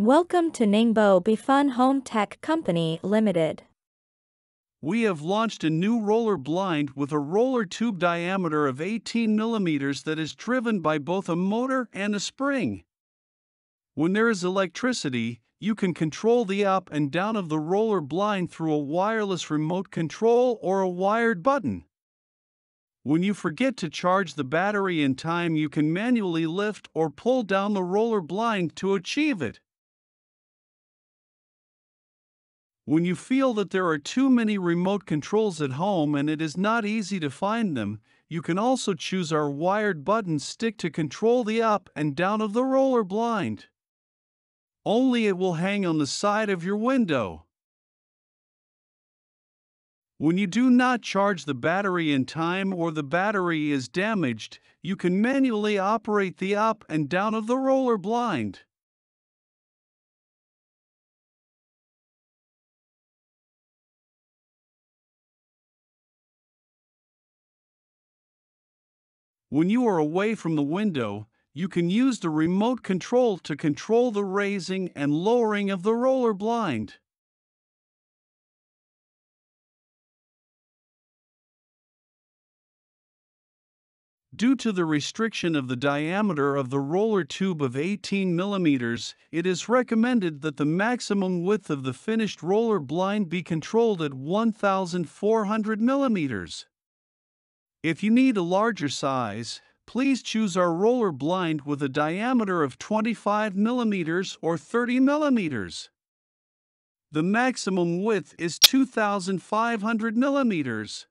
Welcome to Ningbo Befun Home Tech Company Limited. We have launched a new roller blind with a roller tube diameter of 18 millimeters that is driven by both a motor and a spring. When there is electricity, you can control the up and down of the roller blind through a wireless remote control or a wired button. When you forget to charge the battery in time, you can manually lift or pull down the roller blind to achieve it. When you feel that there are too many remote controls at home and it is not easy to find them, you can also choose our wired button stick to control the up and down of the roller blind. Only it will hang on the side of your window. When you do not charge the battery in time or the battery is damaged, you can manually operate the up and down of the roller blind. When you are away from the window, you can use the remote control to control the raising and lowering of the roller blind. Due to the restriction of the diameter of the roller tube of 18 millimeters, it is recommended that the maximum width of the finished roller blind be controlled at 1400 millimeters. If you need a larger size, please choose our roller blind with a diameter of 25 millimeters or 30 millimeters. The maximum width is 2,500 millimeters.